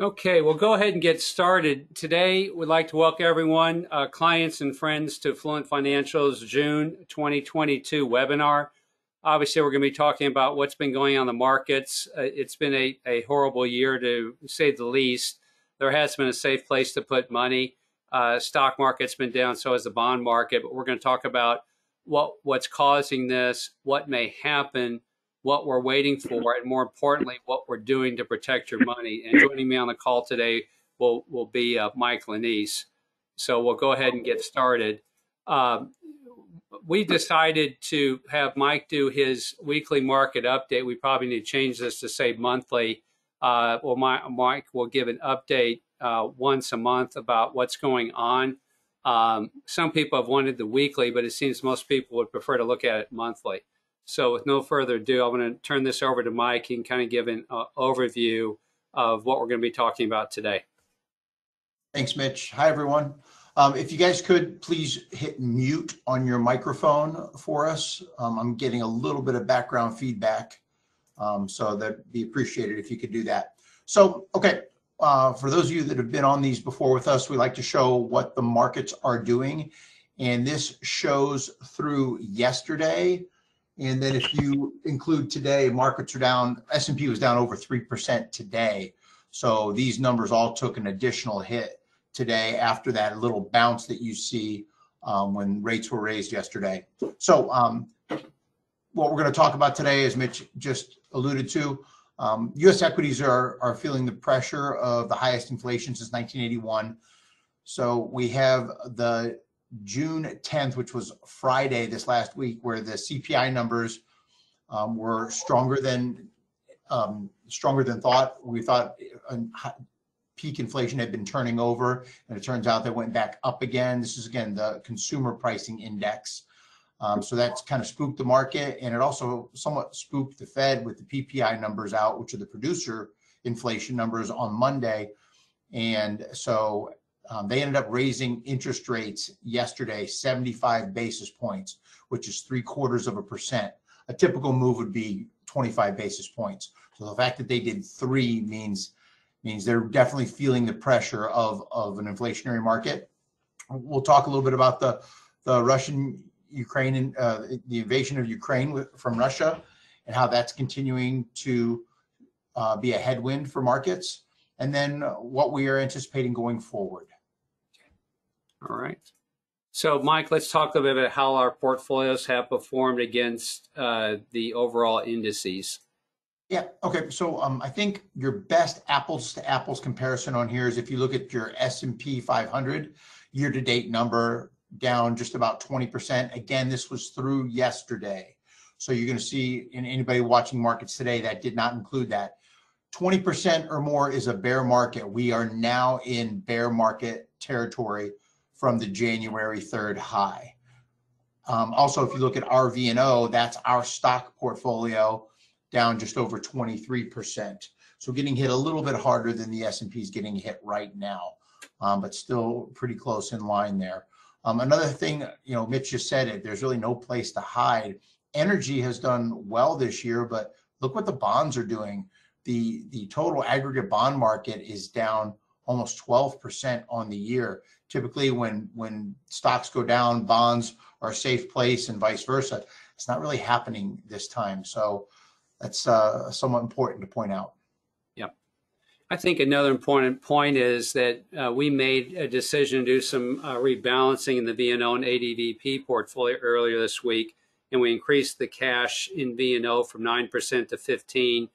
Okay, we'll go ahead and get started. Today, we'd like to welcome everyone, uh, clients and friends to Fluent Financial's June 2022 webinar. Obviously, we're going to be talking about what's been going on in the markets. Uh, it's been a, a horrible year to say the least. There has been a safe place to put money. Uh, stock market's been down, so has the bond market. But we're going to talk about what what's causing this, what may happen, what we're waiting for, and more importantly, what we're doing to protect your money. And joining me on the call today will will be uh, Mike Lanise. So we'll go ahead and get started. Um, we decided to have Mike do his weekly market update. We probably need to change this to say monthly. Uh, well, Mike will give an update uh, once a month about what's going on. Um, some people have wanted the weekly, but it seems most people would prefer to look at it monthly. So with no further ado, I'm going to turn this over to Mike and kind of give an uh, overview of what we're going to be talking about today. Thanks, Mitch. Hi, everyone. Um, if you guys could please hit mute on your microphone for us. Um, I'm getting a little bit of background feedback, um, so that'd be appreciated if you could do that. So, okay, uh, for those of you that have been on these before with us, we like to show what the markets are doing. And this shows through yesterday and then if you include today, markets are down, S&P was down over 3% today. So these numbers all took an additional hit today after that little bounce that you see um, when rates were raised yesterday. So um, what we're going to talk about today, as Mitch just alluded to, um, U.S. equities are, are feeling the pressure of the highest inflation since 1981. So we have the June 10th, which was Friday this last week, where the CPI numbers um, were stronger than um, stronger than thought. We thought peak inflation had been turning over, and it turns out they went back up again. This is again the consumer pricing index. Um, so that's kind of spooked the market, and it also somewhat spooked the Fed with the PPI numbers out, which are the producer inflation numbers on Monday. And so um, they ended up raising interest rates yesterday 75 basis points, which is three quarters of a percent. A typical move would be 25 basis points. So the fact that they did three means means they're definitely feeling the pressure of, of an inflationary market. We'll talk a little bit about the the Russian Ukraine uh, the invasion of Ukraine from Russia and how that's continuing to uh, be a headwind for markets, and then what we are anticipating going forward. All right. So, Mike, let's talk a bit about how our portfolios have performed against uh, the overall indices. Yeah. Okay. So, um, I think your best apples to apples comparison on here is if you look at your S and P 500 year to date number down just about 20%. Again, this was through yesterday. So you're going to see in anybody watching markets today that did not include that. 20% or more is a bear market. We are now in bear market territory from the January 3rd high. Um, also, if you look at our VNO, that's our stock portfolio down just over 23%. So getting hit a little bit harder than the S&P is getting hit right now, um, but still pretty close in line there. Um, another thing, you know, Mitch just said it, there's really no place to hide. Energy has done well this year, but look what the bonds are doing. The, the total aggregate bond market is down almost 12% on the year. Typically, when when stocks go down, bonds are a safe place, and vice versa. It's not really happening this time, so that's uh, somewhat important to point out. Yep. I think another important point is that uh, we made a decision to do some uh, rebalancing in the VNO and ADVP portfolio earlier this week, and we increased the cash in VNO from 9% to 15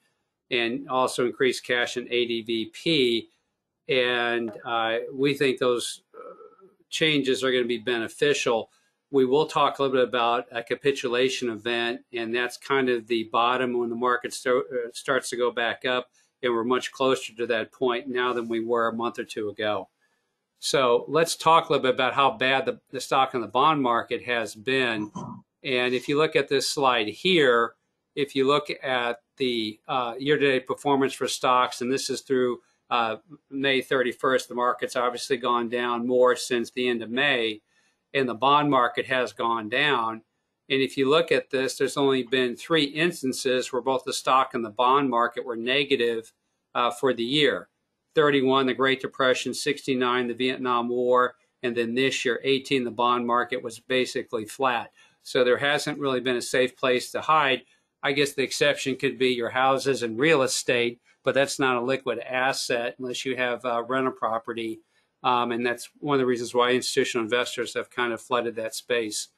and also increased cash in ADVP and uh, we think those changes are going to be beneficial. We will talk a little bit about a capitulation event, and that's kind of the bottom when the market st- uh, starts to go back up, and we're much closer to that point now than we were a month or two ago. So let's talk a little bit about how bad the, the stock and the bond market has been. And if you look at this slide here, if you look at the uh, year-to-date performance for stocks, and this is through uh, May 31st, the market's obviously gone down more since the end of May, and the bond market has gone down. And if you look at this, there's only been three instances where both the stock and the bond market were negative uh, for the year. 31, the Great Depression, 69, the Vietnam War, and then this year, 18, the bond market was basically flat. So there hasn't really been a safe place to hide. I guess the exception could be your houses and real estate, but that's not a liquid asset unless you have uh, rental property. Um, and that's one of the reasons why institutional investors have kind of flooded that space.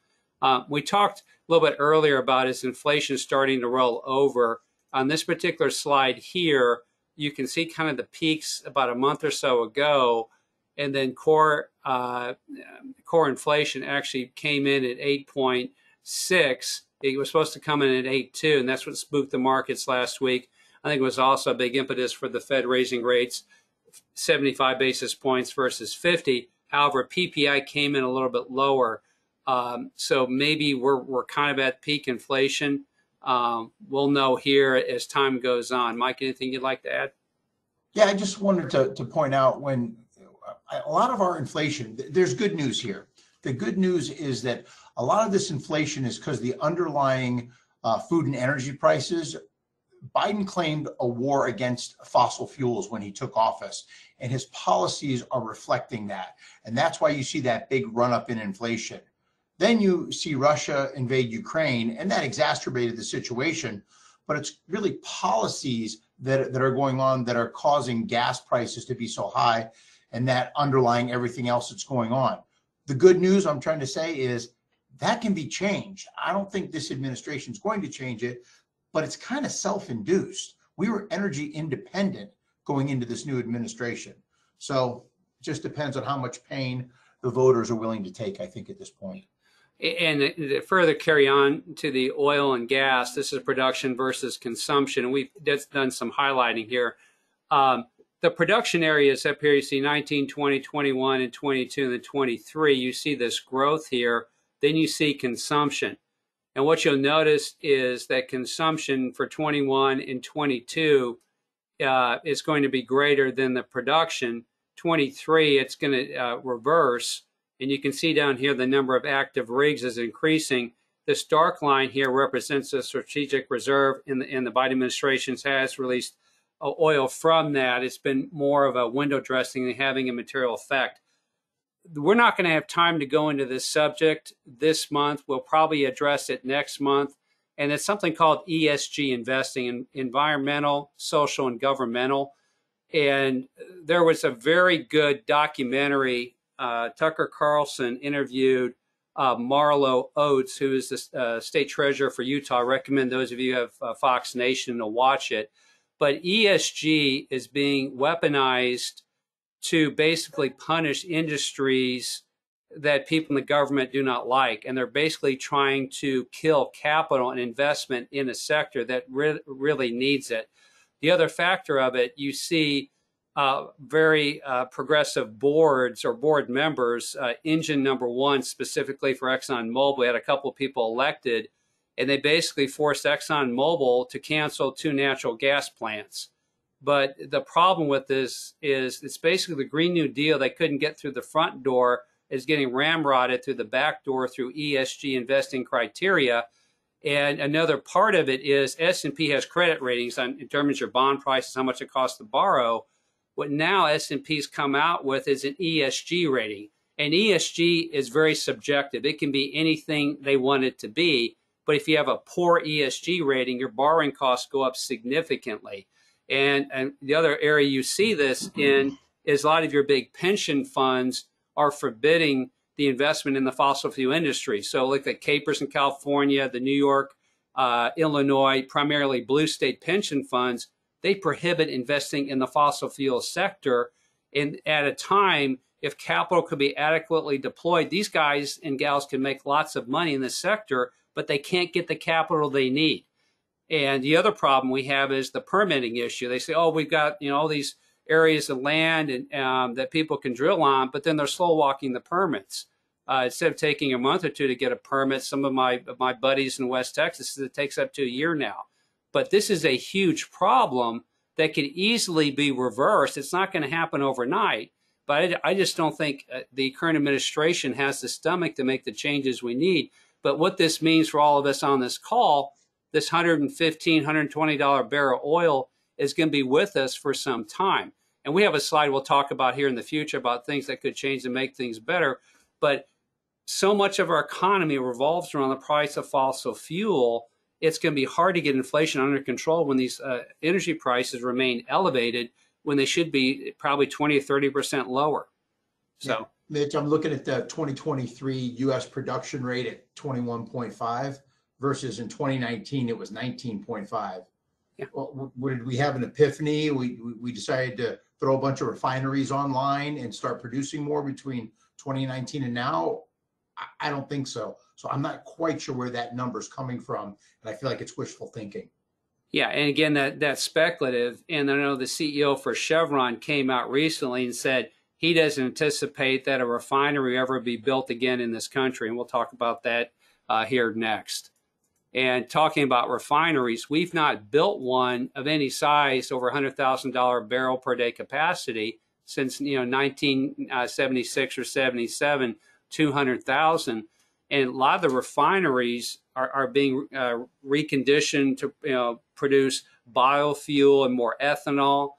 Uh, we talked a little bit earlier about is inflation starting to roll over. On this particular slide here, you can see kind of the peaks about a month or so ago, and then core uh, core inflation actually came in at 8.6. It was supposed to come in at 8.2, and that's what spooked the markets last week. I think was also a big impetus for the Fed raising rates 75 basis points versus 50. However, PPI came in a little bit lower. Um, so maybe we're, we're kind of at peak inflation. Um, we'll know here as time goes on. Mike, anything you'd like to add? Yeah, I just wanted to, to point out when a lot of our inflation, there's good news here. The good news is that a lot of this inflation is because the underlying uh, food and energy prices. Biden claimed a war against fossil fuels when he took office, and his policies are reflecting that. And that's why you see that big run up in inflation. Then you see Russia invade Ukraine, and that exacerbated the situation. But it's really policies that, that are going on that are causing gas prices to be so high and that underlying everything else that's going on. The good news I'm trying to say is that can be changed. I don't think this administration is going to change it, but it's kind of self induced. We were energy independent going into this new administration. So it just depends on how much pain the voters are willing to take, I think, at this point. And further carry on to the oil and gas, this is production versus consumption. And we've done some highlighting here. Um, the production areas up here, you see 19, 20, 21, and 22, and then 23. You see this growth here. Then you see consumption. And what you'll notice is that consumption for 21 and 22 uh, is going to be greater than the production. 23, it's going to uh, reverse. And you can see down here the number of active rigs is increasing. This dark line here represents the strategic reserve, and the, and the Biden administration has released uh, oil from that. It's been more of a window dressing than having a material effect. We're not going to have time to go into this subject this month. We'll probably address it next month. And it's something called ESG investing, environmental, social, and governmental. And there was a very good documentary uh, Tucker Carlson interviewed uh, Marlo Oaks, who is the uh, state treasurer for Utah. I recommend those of you who have uh, Fox Nation to watch it. But ESG is being weaponized to basically punish industries that people in the government do not like. And they're basically trying to kill capital and investment in a sector that re- really needs it. The other factor of it, you see uh, very uh, progressive boards or board members. Uh, engine number one, specifically for ExxonMobil, we had a couple of people elected, and they basically forced ExxonMobil to cancel two natural gas plants. But the problem with this is it's basically the Green New Deal. They couldn't get through the front door is getting ramrodded through the back door through ESG investing criteria. And another part of it is S&P has credit ratings on determines your bond prices, how much it costs to borrow what now S&P's come out with is an ESG rating. And ESG is very subjective. It can be anything they want it to be. But if you have a poor ESG rating, your borrowing costs go up significantly. And, and the other area you see this in is a lot of your big pension funds are forbidding the investment in the fossil fuel industry. So, like the CalPERS in California, the New York, uh, Illinois, primarily blue state pension funds, they prohibit investing in the fossil fuel sector. And at a time, if capital could be adequately deployed, these guys and gals can make lots of money in this sector, but they can't get the capital they need. And the other problem we have is the permitting issue. They say, "Oh, we've got you know all these areas of land and um, that people can drill on," but then they're slow walking the permits. Uh, instead of taking a month or two to get a permit, some of my my buddies in West Texas, it takes up to a year now. But this is a huge problem that could easily be reversed. It's not going to happen overnight. But I, I just don't think uh, the current administration has the stomach to make the changes we need. But what this means for all of us on this call, this 115, 120 dollar barrel oil is going to be with us for some time. And we have a slide we'll talk about here in the future about things that could change and make things better. But so much of our economy revolves around the price of fossil fuel. It's going to be hard to get inflation under control when these uh, energy prices remain elevated when they should be probably 20 or 30 percent lower. So, Yeah. Mitch, I'm looking at the 2023 US production rate at 21.5 versus in 2019, it was 19.5. Yeah. Well, w- did we have an epiphany? We, we- we decided to throw a bunch of refineries online and start producing more between 2019 and now? I, I don't think so. So I'm not quite sure where that number's coming from. And I feel like it's wishful thinking. Yeah, and again, that that's speculative. And I know the CEO for Chevron came out recently and said he doesn't anticipate that a refinery ever be built again in this country, and we'll talk about that uh, here next. And talking about refineries, we've not built one of any size over $100,000 barrel per day capacity since you know 1976 or 77, 200,000. And a lot of the refineries are, are being uh, reconditioned to you know produce biofuel and more ethanol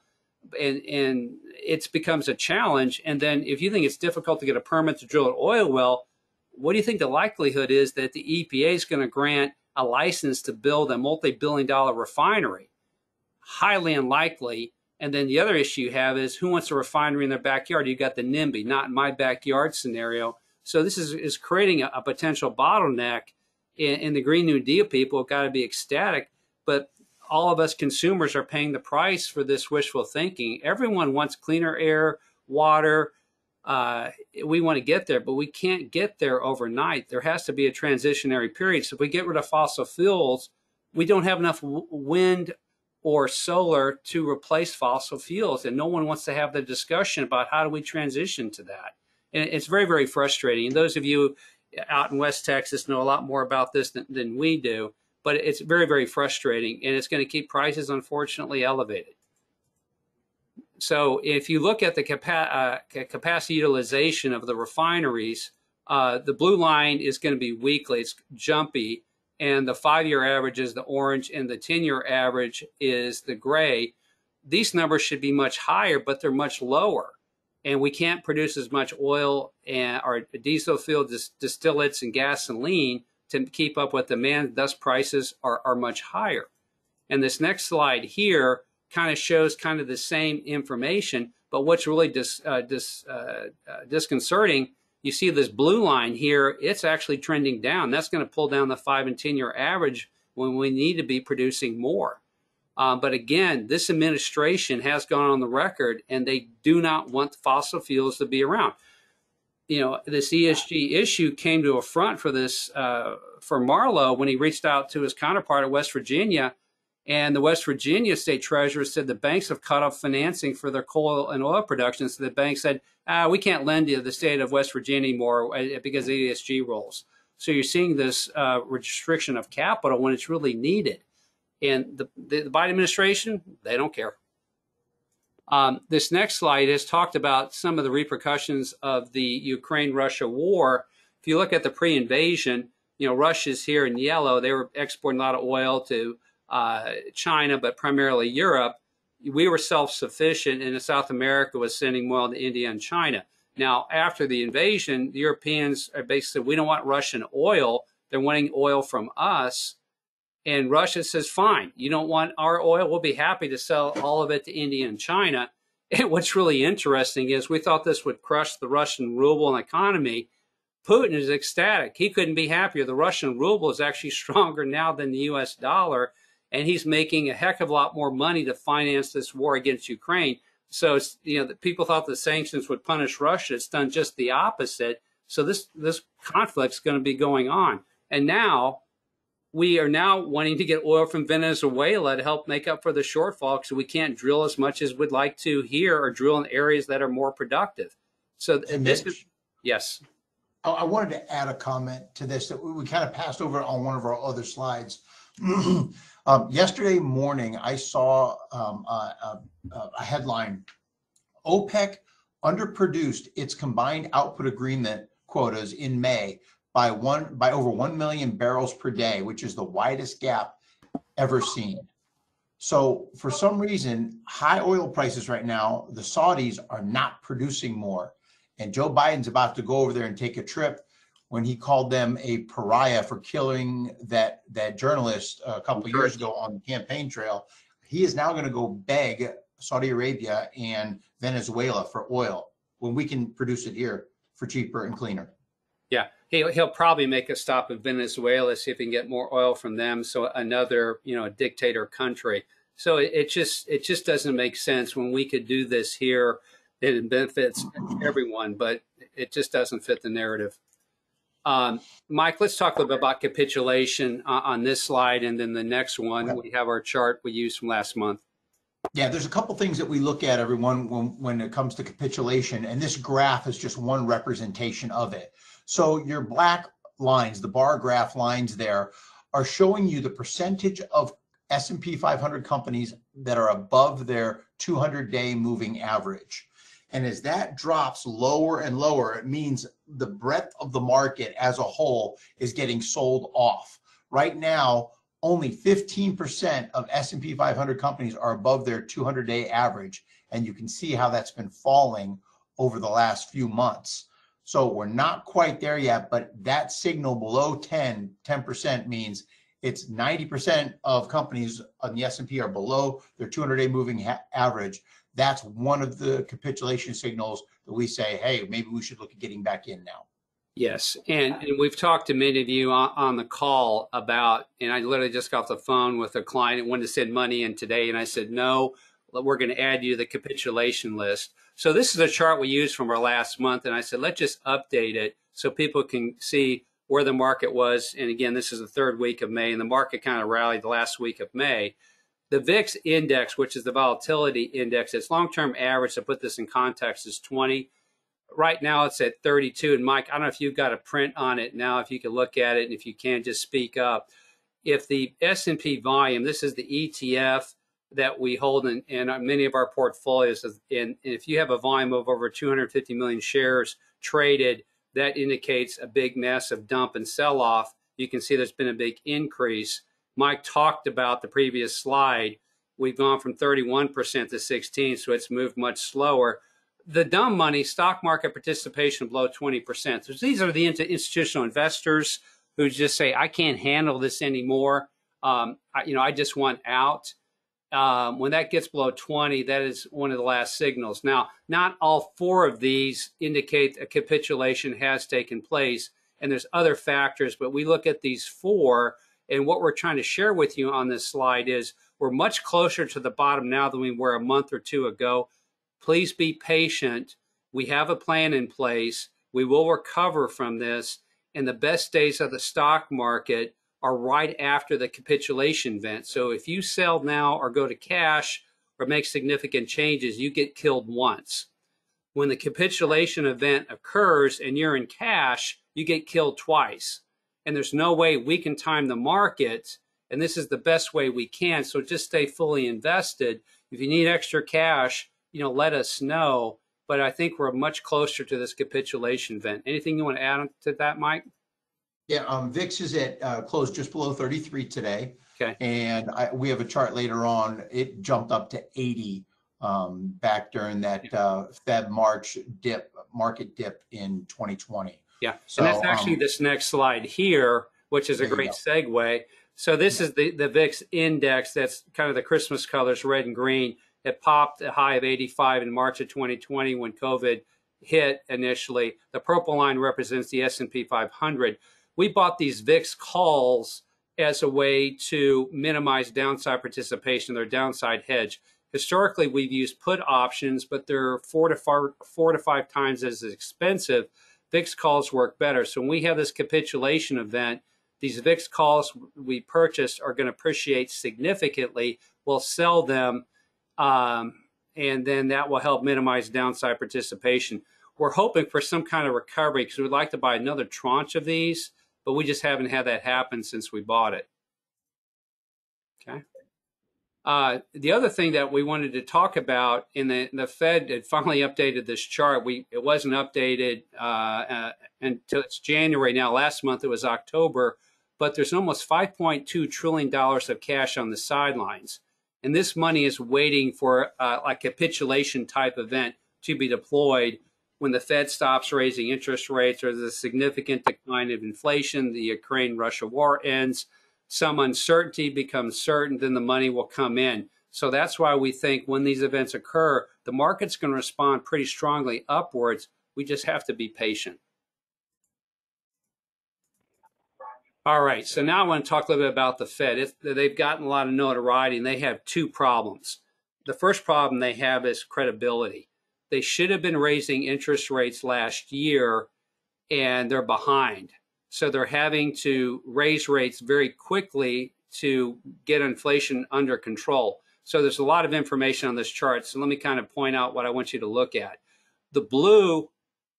and and it becomes a challenge and then if you think it's difficult to get a permit to drill an oil well what do you think the likelihood is that the EPA is going to grant a license to build a multi-billion dollar refinery. Highly unlikely. And then the other issue you have is who wants a refinery in their backyard? You've got the NIMBY not in my backyard scenario. So this is, is creating a, a potential bottleneck in the Green New Deal. People have got to be ecstatic. But all of us consumers are paying the price for this wishful thinking. Everyone wants cleaner air, water. Uh, we want to get there, but we can't get there overnight. There has to be a transitionary period. So if we get rid of fossil fuels, we don't have enough wind or solar to replace fossil fuels, and no one wants to have the discussion about how do we transition to that. And it's very, very frustrating. And those of you out in West Texas know a lot more about this than, than we do but it's very, very frustrating and it's going to keep prices, unfortunately, elevated. So if you look at the capa- uh, capacity utilization of the refineries, uh, the blue line is going to be weekly, it's jumpy, and the five year average is the orange, and the 10 year average is the gray. These numbers should be much higher, but they're much lower. And we can't produce as much oil and, or diesel fuel dis- distillates and gasoline to keep up with demand, thus prices are, are much higher. And this next slide here kind of shows kind of the same information, but what's really dis, uh, dis, uh, uh, disconcerting, you see this blue line here, it's actually trending down. That's going to pull down the five and 10 year average when we need to be producing more. Um, but again, this administration has gone on the record and they do not want fossil fuels to be around you know, this ESG issue came to a front for this uh, for Marlo when he reached out to his counterpart at West Virginia, and the West Virginia state treasurer said the banks have cut off financing for their coal and oil production. So the bank said, ah, "We can't lend to the state of West Virginia anymore uh, because of ESG rules." So you're seeing this uh, restriction of capital when it's really needed, and the, the Biden administration they don't care. Um, this next slide has talked about some of the repercussions of the Ukraine-Russia war. If you look at the pre-invasion, you know Russia's here in yellow. They were exporting a lot of oil to uh, China, but primarily Europe. We were self-sufficient, and South America was sending oil to India and China. Now, after the invasion, the Europeans are basically we don't want Russian oil. They're wanting oil from us. And Russia says, fine, you don't want our oil. We'll be happy to sell all of it to India and China. And what's really interesting is we thought this would crush the Russian ruble and economy. Putin is ecstatic. He couldn't be happier. The Russian ruble is actually stronger now than the US dollar. And he's making a heck of a lot more money to finance this war against Ukraine. So it's, you know, the people thought the sanctions would punish Russia. It's done just the opposite. So this this conflict's going to be going on. And now we are now wanting to get oil from Venezuela to help make up for the shortfall because we can't drill as much as we'd like to here or drill in areas that are more productive. So And this Mitch? is, yes, I, I wanted to add a comment to this that we, we kind of passed over on one of our other slides. um, yesterday morning, I saw um, a, a, a headline: OPEC underproduced its combined output agreement quotas in May by one by over 1 million barrels per day, which is the widest gap ever seen. So for some reason, high oil prices right now, the Saudis are not producing more. And Joe Biden's about to go over there and take a trip when he called them a pariah for killing that that journalist a couple of years ago on the campaign trail. He is now going to go beg Saudi Arabia and Venezuela for oil when we can produce it here for cheaper and cleaner. Yeah, he'll, he'll probably make a stop in Venezuela, see if he can get more oil from them. So another, you know, dictator country. So it, it just it just doesn't make sense when we could do this here. It benefits everyone, but it just doesn't fit the narrative. Um, Mike, let's talk a little bit about capitulation uh, on this slide, and then the next one we have our chart we used from last month. Yeah, there's a couple things that we look at, everyone, when, when it comes to capitulation, and this graph is just one representation of it. So your black lines, the bar graph lines there, are showing you the percentage of S&P 500 companies that are above their 200-day moving average. And as that drops lower and lower, it means the breadth of the market as a whole is getting sold off. Right now, only 15% of S&P 500 companies are above their 200-day average, and you can see how that's been falling over the last few months. So we're not quite there yet, but that signal below 10, 10% means it's 90% of companies on the S&P are below their 200-day moving average. That's one of the capitulation signals that we say, hey, maybe we should look at getting back in now. Yes, and, and we've talked to many of you on, on, the call about, and I literally just got off the phone with a client that wanted to send money in today, and I said, no, we're going to add you to the capitulation list. So this is a chart we used from our last month, and I said, let's just update it so people can see where the market was. And again, this is the third week of May, and the market kind of rallied the last week of May. The VIX index, which is the volatility index, its long-term average, to put this in context, is 20 right now it's at 32 and mike i don't know if you've got a print on it now if you can look at it and if you can just speak up. If the s&p volume this is the etf that we hold in, in many of our portfolios and if you have a volume of over 250 million shares traded that indicates a big massive dump and sell off you can see there's been a big increase mike talked about the previous slide we've gone from 31% to 16 so it's moved much slower the dumb money stock market participation below 20%. So these are the institutional investors who just say, I can't handle this anymore. Um, I, you know, I just want out. Um, when that gets below 20, that is one of the last signals. Now, not all four of these indicate a capitulation has taken place, and there's other factors, but we look at these four, and what we're trying to share with you on this slide is we're much closer to the bottom now than we were a month or two ago. Please be patient. We have a plan in place. We will recover from this. And the best days of the stock market are right after the capitulation event. So if you sell now or go to cash or make significant changes, you get killed once. When the capitulation event occurs and you're in cash, you get killed twice. And there's no way we can time the market. And this is the best way we can. So just stay fully invested. If you need extra cash, you know, let us know. But I think we're much closer to this capitulation event. Anything you want to add to that, Mike? Yeah, um, VIX is at uh, close just below 33 today. Okay. And I, we have a chart later on. It jumped up to 80 um, back during that uh, Feb March dip, market dip in 2020. Yeah. So and that's actually um, this next slide here, which is a great segue. So this is the, the VIX index. That's kind of the Christmas colors, red and green. It popped a high of 85 in March of 2020 when COVID hit initially. The purple line represents the S&P 500. We bought these VIX calls as a way to minimize downside participation, their downside hedge. Historically, we've used put options, but they're four to five, four to five times as expensive. VIX calls work better. So when we have this capitulation event, these VIX calls we purchased are going to appreciate significantly. We'll sell them um, and then that will help minimize downside participation. We're hoping for some kind of recovery because we'd like to buy another tranche of these, but we just haven't had that happen since we bought it. Okay. Uh, the other thing that we wanted to talk about in the the Fed had finally updated this chart. We it wasn't updated uh, uh, until it's January now. Last month it was October, but there's almost 5.2 trillion dollars of cash on the sidelines, and this money is waiting for uh, a capitulation type event to be deployed when the Fed stops raising interest rates or there's a significant decline of inflation, the Ukraine Russia war ends some uncertainty becomes certain, then the money will come in. So that's why we think when these events occur, the market's going to respond pretty strongly upwards. We just have to be patient. All right, so now I want to talk a little bit about the Fed. They've gotten a lot of notoriety and they have two problems. The first problem they have is credibility. They should have been raising interest rates last year and they're behind. So they're having to raise rates very quickly to get inflation under control. So there's a lot of information on this chart. So let me kind of point out what I want you to look at. The blue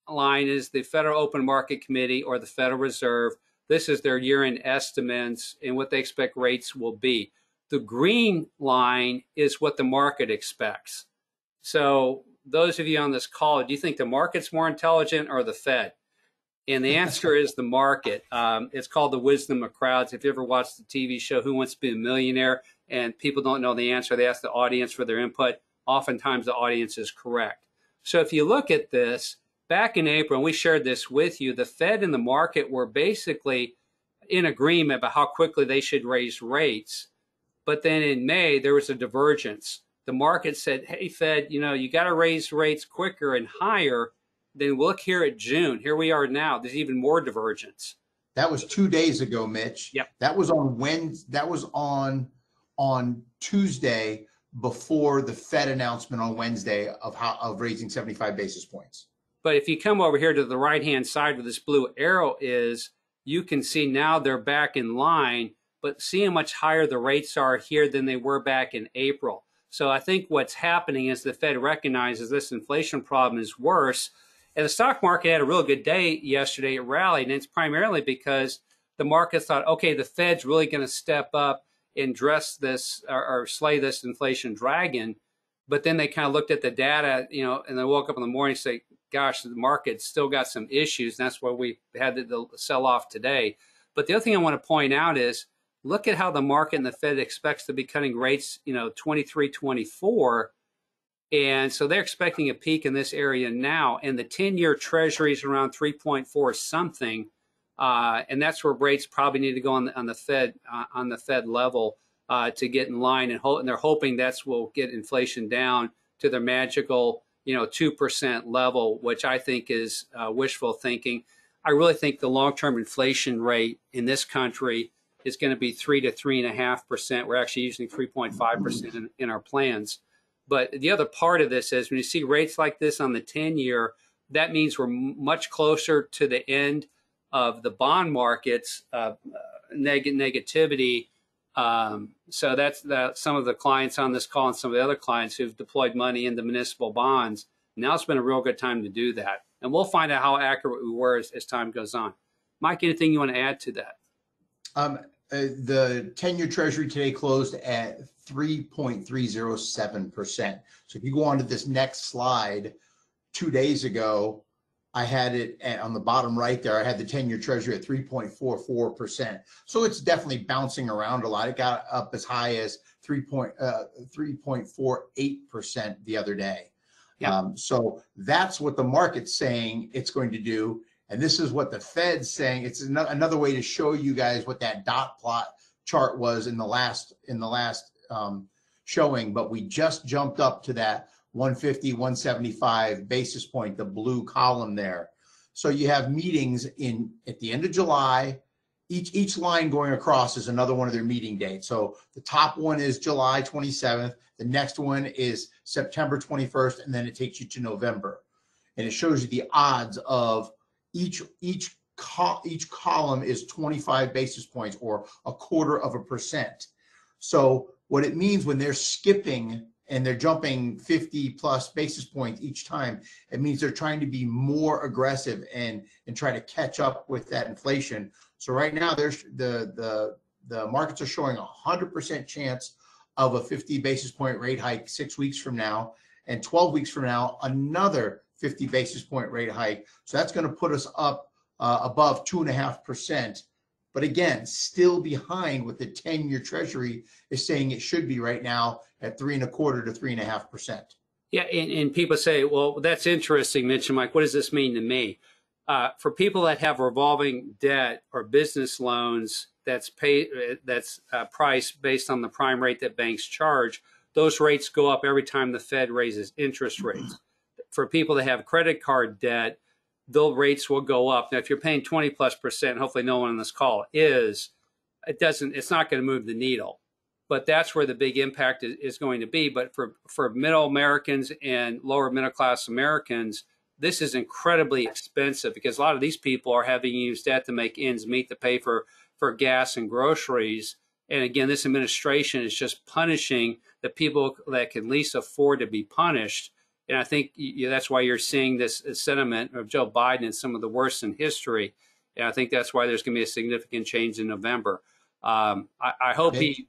line is the Federal Open Market Committee or the Federal Reserve. This is their year end estimates and what they expect rates will be. The green line is what the market expects. So, those of you on this call, do you think the market's more intelligent or the Fed? And the answer is the market. Um, it's called the wisdom of crowds. If you ever watched the TV show Who Wants to Be a Millionaire and people don't know the answer, they ask the audience for their input. Oftentimes the audience is correct. So if you look at this, back in April, we shared this with you, the Fed and the market were basically in agreement about how quickly they should raise rates. But then in May, there was a divergence. The market said, hey, Fed, you know, you got to raise rates quicker and higher then look here at June. Here we are now. There's even more divergence. That was two days ago, Mitch. Yep. That was on Wednesday. That was on on Tuesday before the Fed announcement on Wednesday of how of raising 75 basis points. But if you come over here to the right hand side where this blue arrow is, you can see now they're back in line, but see how much higher the rates are here than they were back in April. So I think what's happening is the Fed recognizes this inflation problem is worse and the stock market had a real good day yesterday. It rallied, and it's primarily because the market thought, okay, the Fed's really going to step up and dress this or, or, slay this inflation dragon. But then they kind of looked at the data, you know, and they woke up in the morning and say, gosh, the market's still got some issues. And that's why we had the, the sell off today. But the other thing I want to point out is look at how the market and the Fed expects to be cutting rates, you know, 23, 24 and so they're expecting a peak in this area now. And the 10 year treasury is around 3.4 something. Uh, and that's where rates probably need to go on the, on the Fed uh, on the Fed level uh, to get in line, and, and, they're hoping that's will get inflation down to their magical, you know, two percent level, which I think is uh, wishful thinking. I really think the long-term inflation rate in this country is going to be three to three and a half percent. We're actually using 3.5 percent in our plans. But the other part of this is when you see rates like this on the 10 year, that means we're much closer to the end of the bond market's uh, neg- negativity. Um, so that's that. Some of the clients on this call and some of the other clients who've deployed money into municipal bonds. Now it's been a real good time to do that, and we'll find out how accurate we were as, as time goes on. Mike, anything you want to add to that? Um, uh, the 10 year treasury today closed at 3.307%. So if you go on to this next slide, two days ago, I had it at, on the bottom right there. I had the 10 year treasury at 3.44%. So it's definitely bouncing around a lot. It got up as high as 3. Uh, 3.48% the other day. Yeah. Um, so that's what the market's saying it's going to do. And this is what the Fed's saying. It's another way to show you guys what that dot plot chart was in the last in the last um, showing. But we just jumped up to that 150, 175 basis point, the blue column there. So you have meetings in at the end of July. Each each line going across is another one of their meeting dates. So the top one is July 27th. The next one is September 21st, and then it takes you to November. And it shows you the odds of each each each column is 25 basis points or a quarter of a percent. So what it means when they're skipping and they're jumping 50 plus basis points each time, it means they're trying to be more aggressive and and try to catch up with that inflation. So right now there's the the the markets are showing a hundred percent chance of a 50 basis point rate hike six weeks from now, and 12 weeks from now, another 50 basis point rate hike. So that's going to put us up uh, above two and a half percent. But again, still behind what the 10 year treasury is saying it should be right now at three and a quarter to three and a half percent. Yeah, and, and people say, well, that's interesting, Mitch. I'm like, what does this mean to me? Uh, for people that have revolving debt or business loans that's pay that's uh, priced based on the prime rate that banks charge, those rates go up every time the Fed raises interest rates. For people that have credit card debt, the rates will go up. Now, if you're paying 20 plus percent, hopefully no one on this call is, it doesn't, it's not going to move the needle. But that's where the big impact is, is going to be. But for, for middle Americans and lower middle class Americans, this is incredibly expensive because a lot of these people are having used use debt to make ends meet to pay for, for gas and groceries. And again, this administration is just punishing the people that can least afford to be punished and I think you, that's why you're seeing this sentiment of Joe Biden as some of the worst in history. And I think that's why there's going to be a significant change in November. Um, I, I, hope he,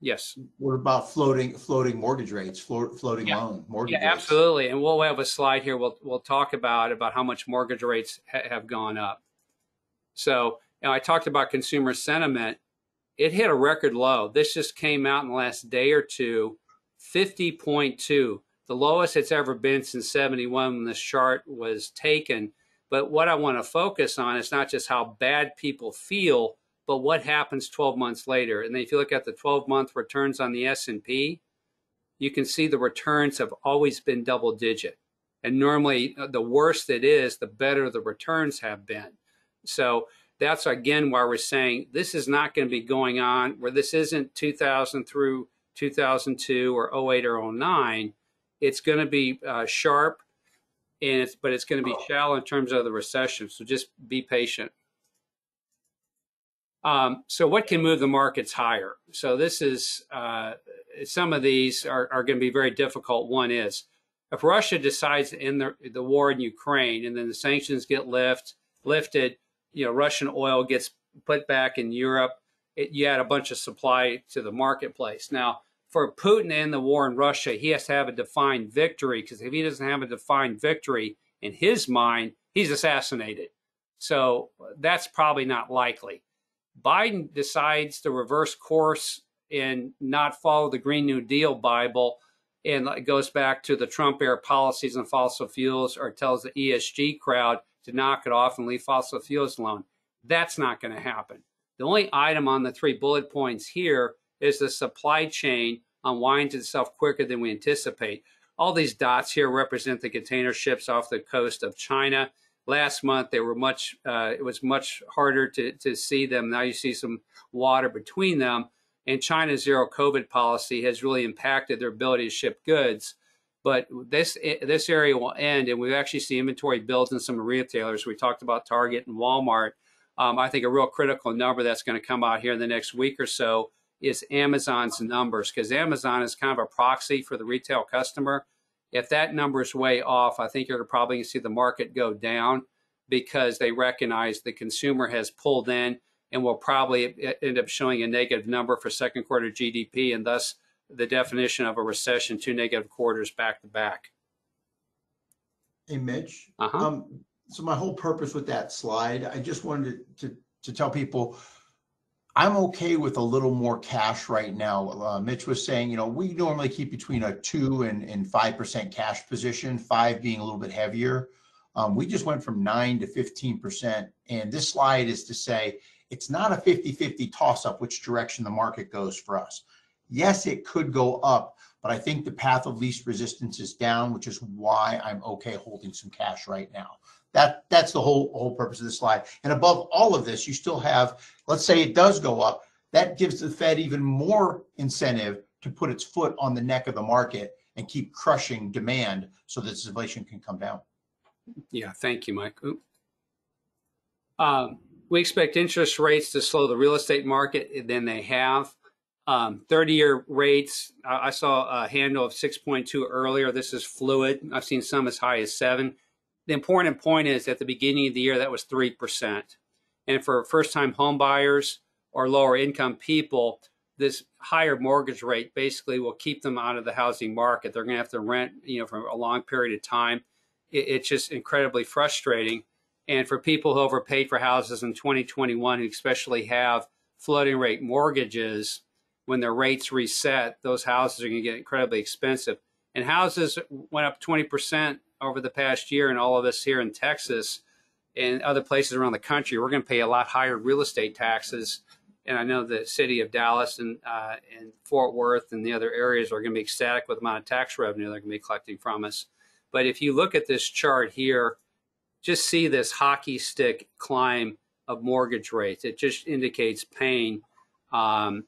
yes. What about floating floating mortgage rates, floating yeah. loan mortgage yeah, rates? Absolutely. And we'll have a slide here. We'll we'll talk about about how much mortgage rates ha have gone up. So you know, I talked about consumer sentiment. It hit a record low. This just came out in the last day or two, 50.2 the lowest it's ever been since 71 when this chart was taken. But what I want to focus on is not just how bad people feel, but what happens 12 months later. And then if you look at the 12 month returns on the S&P, you can see the returns have always been double digit. And normally uh, the worse it is, the better the returns have been. So that's again why we're saying this is not going to be going on where this isn't 2000 through 2002 or 08 or 09 it's going to be uh, sharp, and it's but it's going to be shallow in terms of the recession. So just be patient. Um, so what can move the markets higher? So this is uh, some of these are, are going to be very difficult. One is if Russia decides to end the, the war in Ukraine and then the sanctions get lift, lifted, you know, Russian oil gets put back in Europe, it, you add a bunch of supply to the marketplace. Now, for Putin and the war in Russia, he has to have a defined victory because if he doesn't have a defined victory in his mind, he's assassinated. So that's probably not likely. Biden decides to reverse course and not follow the Green New Deal Bible and goes back to the Trump era policies on fossil fuels or tells the ESG crowd to knock it off and leave fossil fuels alone. That's not going to happen. The only item on the three bullet points here is the supply chain unwinds itself quicker than we anticipate. All these dots here represent the container ships off the coast of China. Last month, they were much. Uh, it was much harder to to see them. Now you see some water between them. And China's zero COVID policy has really impacted their ability to ship goods. But this this area will end, and we actually see inventory builds in some retailers. We talked about Target and Walmart. Um, I think a real critical number that's going to come out here in the next week or so is Amazon's numbers because Amazon is kind of a proxy for the retail customer. If that number is way off, I think you're probably going to see the market go down because they recognize the consumer has pulled in and will probably end up showing a negative number for second quarter GDP and thus the definition of a recession, two negative quarters back to back. Hey, Mitch. Uh-huh. Um, so my whole purpose with that slide, I just wanted to, to, to tell people I'm okay with a little more cash right now. Uh, Mitch was saying, you know, we normally keep between a two and, and 5% cash position, five being a little bit heavier. Um, we just went from nine to 15%. And this slide is to say it's not a 50 50 toss up which direction the market goes for us. Yes, it could go up, but I think the path of least resistance is down, which is why I'm okay holding some cash right now. That that's the whole whole purpose of the slide. And above all of this, you still have, let's say it does go up, that gives the Fed even more incentive to put its foot on the neck of the market and keep crushing demand so that inflation can come down. Yeah, thank you, Mike. Um, we expect interest rates to slow the real estate market than they have. Um, 30 year rates, I, I saw a handle of 6.2 earlier. This is fluid. I've seen some as high as seven the important point is at the beginning of the year that was 3%. And for first time home buyers or lower income people, this higher mortgage rate basically will keep them out of the housing market. They're going to have to rent, you know, for a long period of time. It, it's just incredibly frustrating. And for people who overpaid for houses in 2021, who especially have floating rate mortgages, when their rates reset, those houses are going to get incredibly expensive. And houses went up 20% over the past year, and all of us here in Texas and other places around the country, we're going to pay a lot higher real estate taxes and I know the city of Dallas and uh, and Fort Worth and the other areas are going to be ecstatic with the amount of tax revenue they're going to be collecting from us. But if you look at this chart here, just see this hockey stick climb of mortgage rates. It just indicates pain. Um,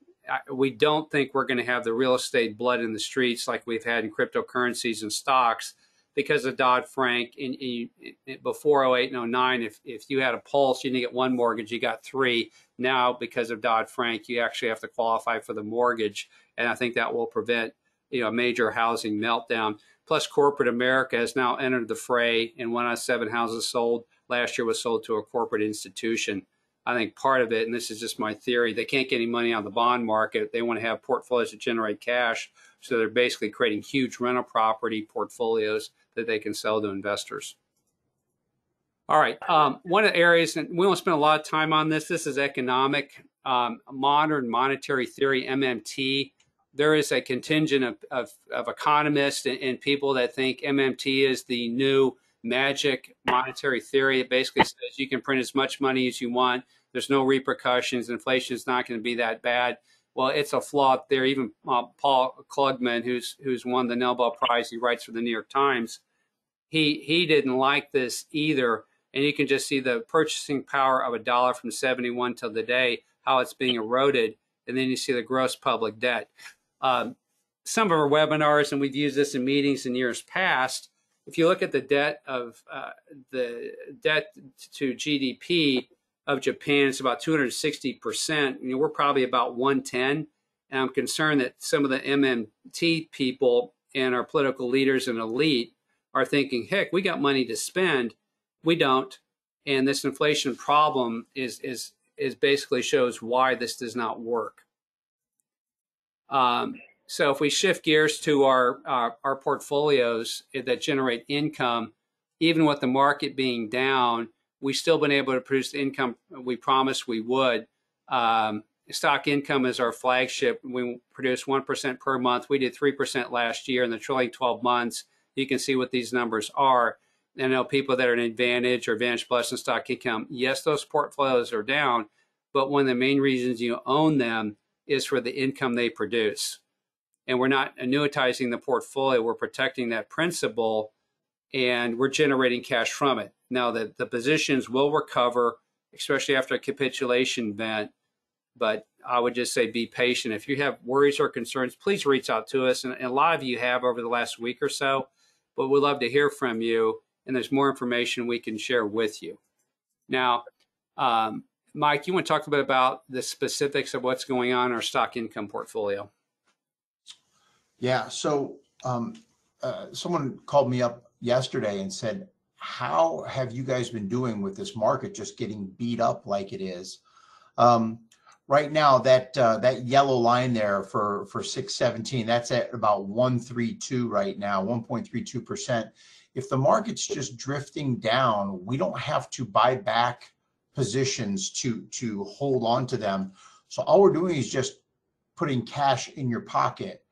we don't think we're going to have the real estate blood in the streets like we've had in cryptocurrencies and stocks because of Dodd Frank. In, in, in, before 08 and 09, if, if you had a pulse, you didn't get one mortgage, you got three. Now, because of Dodd Frank, you actually have to qualify for the mortgage, and I think that will prevent you know a major housing meltdown. Plus, corporate America has now entered the fray, and one out of seven houses sold last year was sold to a corporate institution. I think part of it, and this is just my theory, they can't get any money on the bond market. They want to have portfolios that generate cash. So they're basically creating huge rental property portfolios that they can sell to investors. All right. Um, one of the areas, and we won't spend a lot of time on this, this is economic, um, modern monetary theory, MMT. There is a contingent of, of, of economists and, and, people that think MMT is the new magic monetary theory. It basically says you can print as much money as you want. There's no repercussions. Inflation is not going to be that bad. Well, it's a flawed theory. Even uh, Paul Krugman, who's who's won the Nobel Prize, he writes for the New York Times. He he didn't like this either and you can just see the purchasing power of a dollar from 71 till the day, how it's being eroded. And then you see the gross public debt. Um, some of our webinars, and we've used this in meetings in years past, if you look at the debt of uh, the debt to GDP of Japan, it's about 260 percent. You know, we're probably about 110, and I'm concerned that some of the MMT people and our political leaders and elite are thinking, "Heck, we got money to spend." We don't. And this inflation problem is, is, is basically shows why this does not work. Um, so if we shift gears to our, our, portfolios that generate income, even with the market being down, we've still been able to produce the income we promised we would. Um, stock income is our flagship. We produce 1% per month. We did 3% last year in the trailing 12 months. You can see what these numbers are. I know people that are in Advantage or Advantage Plus and Stock Income, yes, those portfolios are down, but one of the main reasons you own them is for the income they produce. And we're not annuitizing the portfolio, we're protecting that principal and we're generating cash from it. Now, the, the positions will recover, especially after a capitulation event, but I would just say be patient. If you have worries or concerns, please reach out to us. And, and a lot of you have over the last week or so, but we'd love to hear from you and there's more information we can share with you. Now, um, Mike, you want to talk a bit about the specifics of what's going on in our stock income portfolio? Yeah. So um, uh, someone called me up yesterday and said, "How have you guys been doing with this market just getting beat up like it is?" Um, right now, that uh, that yellow line there for for 617, that's at about 132 right now, 1.32 percent if the market's just drifting down, we don't have to buy back positions to to hold on to them. So all we're doing is just putting cash in your pocket.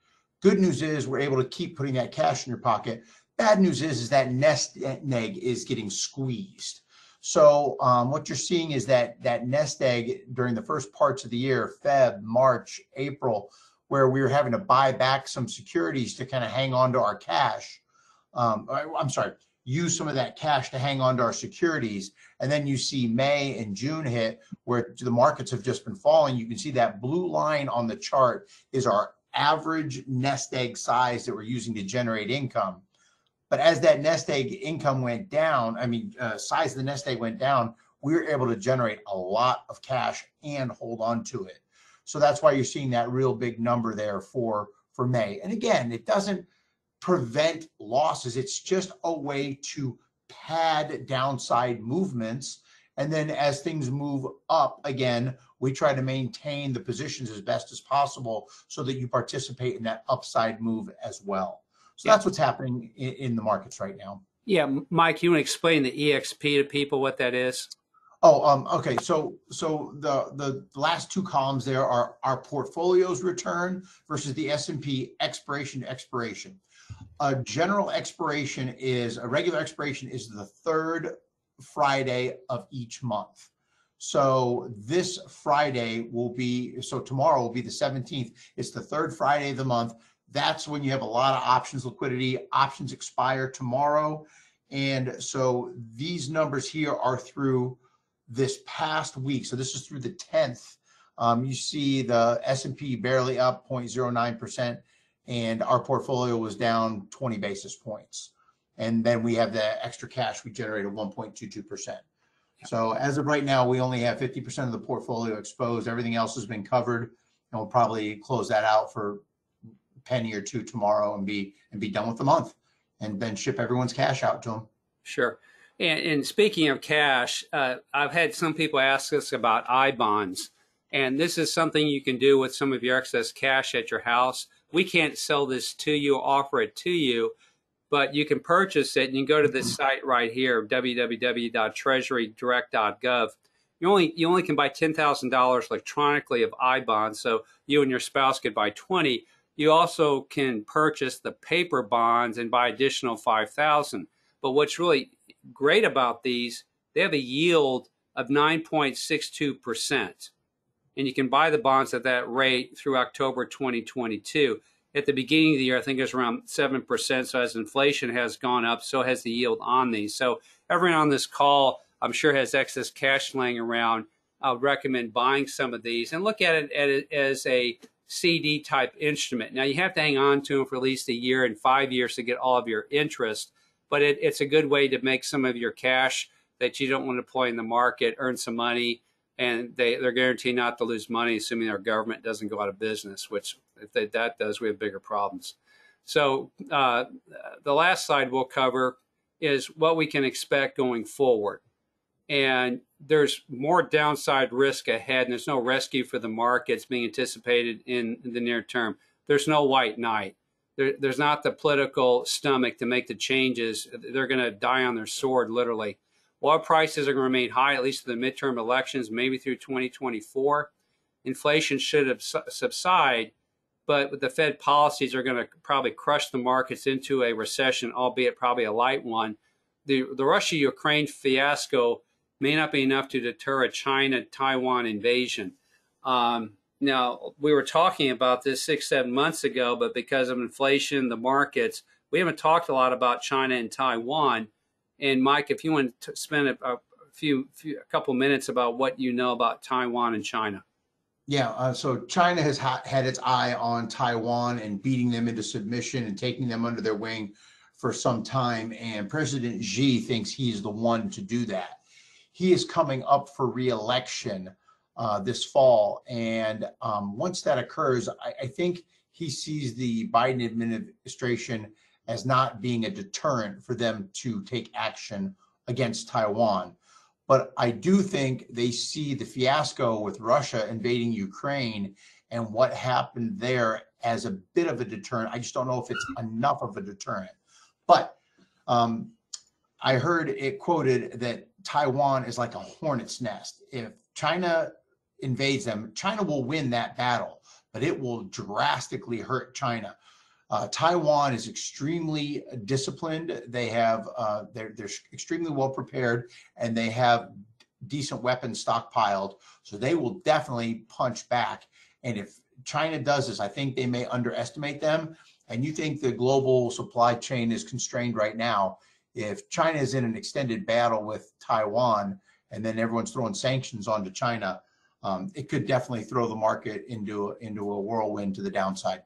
Good news is we're able to keep putting that cash in your pocket. Bad news is is that nest egg is getting squeezed. So um, what you're seeing is that that nest egg during the first parts of the year, Feb, March, April, where we were having to buy back some securities to kind of hang on to our cash um, I'm sorry, use some of that cash to hang on to our securities. And then you see May and June hit where the markets have just been falling. You can see that blue line on the chart is our average nest egg size that we're using to generate income. But as that nest egg income went down, I mean, uh, size of the nest egg went down, we were able to generate a lot of cash and hold on to it. So that's why you're seeing that real big number there for for May. And again, it doesn't prevent losses. It's just a way to pad downside movements. And then as things move up again, we try to maintain the positions as best as possible so that you participate in that upside move as well. So Yeah. that's what's happening in, in the markets right now. Yeah, Mike, you want to explain the EXP to people what that is? Oh, um, okay. So, so the, the last two columns there are our portfolio's return versus the S and P expiration to expiration. A general expiration is, a regular expiration is the third Friday of each month. So this Friday will be, so tomorrow will be the 17th. It's the third Friday of the month. That's when you have a lot of options liquidity. Options expire tomorrow. And so these numbers here are through this past week. So this is through the 10th. Um, you see the S&P barely up 0.09% and our portfolio was down 20 basis points. And then we have the extra cash we generated 1.22%. So as of right now, we only have 50% of the portfolio exposed. Everything else has been covered. And we'll probably close that out for penny or two tomorrow and be and be done with the month and then ship everyone's cash out to them. Sure. And, and speaking of cash, uh, I've had some people ask us about I bonds, and this is something you can do with some of your excess cash at your house. We can't sell this to you, offer it to you, but you can purchase it. And you can go to this site right here, www.treasurydirect.gov. You only you only can buy ten thousand dollars electronically of I bonds, so you and your spouse could buy twenty. You also can purchase the paper bonds and buy additional five thousand. But what's really great about these, they have a yield of 9.62%. And you can buy the bonds at that rate through October 2022. At the beginning of the year, I think it was around 7%. So as inflation has gone up, so has the yield on these. So everyone on this call, I'm sure, has excess cash laying around. I would recommend buying some of these and look at it as a CD type instrument. Now, you have to hang on to them for at least a year and five years to get all of your interest but it, it's a good way to make some of your cash that you don't want to deploy in the market, earn some money, and they, they're guaranteed not to lose money, assuming our government doesn't go out of business, which if they, that does, we have bigger problems. So uh, the last slide we'll cover is what we can expect going forward. And there's more downside risk ahead, and there's no rescue for the markets being anticipated in, the near term. There's no white knight there, there's not the political stomach to make the changes. They're going to die on their sword, literally. Oil prices are going to remain high, at least in the midterm elections, maybe through 2024. Inflation should subside, but the Fed policies are going to probably crush the markets into a recession, albeit probably a light one. The, the Russia Ukraine fiasco may not be enough to deter a China Taiwan invasion. Um, now, we were talking about this six, seven months ago, but because of inflation, the markets, we haven't talked a lot about China and Taiwan. And Mike, if you want to spend a, a few, few, a couple minutes about what you know about Taiwan and China. Yeah, uh, so China has ha- had its eye on Taiwan and beating them into submission and taking them under their wing for some time. And President Xi thinks he's the one to do that. He is coming up for reelection uh, this fall. And um, once that occurs, I, I, think he sees the Biden administration as not being a deterrent for them to take action against Taiwan. But I do think they see the fiasco with Russia invading Ukraine and what happened there as a bit of a deterrent. I just don't know if it's enough of a deterrent. But um, I heard it quoted that Taiwan is like a hornet's nest. If China invades them, China will win that battle, but it will drastically hurt China. Uh, Taiwan is extremely disciplined. They have uh, they're they're extremely well prepared, and they have decent weapons stockpiled. So they will definitely punch back. And if China does this, I think they may underestimate them. And you think the global supply chain is constrained right now. If China is in an extended battle with Taiwan, and then everyone's throwing sanctions onto China, um, it could definitely throw the market into into a whirlwind to the downside.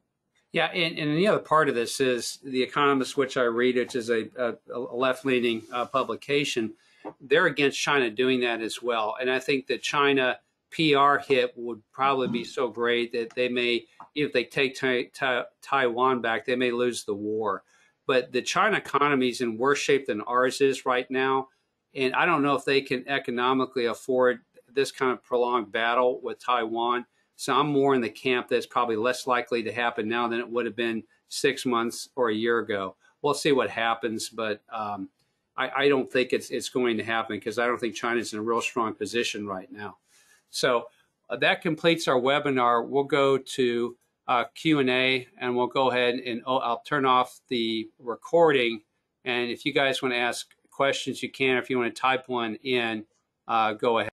Yeah, and, and the other part of this is the Economist, which I read, which is a, a, a left-leaning uh, publication. They're against China doing that as well, and I think that China PR hit would probably be so great that they may, if they take Taiwan back, they may lose the war. But the China economy is in worse shape than ours is right now, and I don't know if they can economically afford this kind of prolonged battle with Taiwan. So I'm more in the camp that's probably less likely to happen now than it would have been six months or a year ago. We'll see what happens, but um, I, I, don't think it's it's going to happen because I don't think China's in a real strong position right now. So uh, that completes our webinar. We'll go to uh, Q&A and we'll go ahead and oh, I'll turn off the recording. And if you guys want to ask questions, you can. If you want to type one in, uh, go ahead.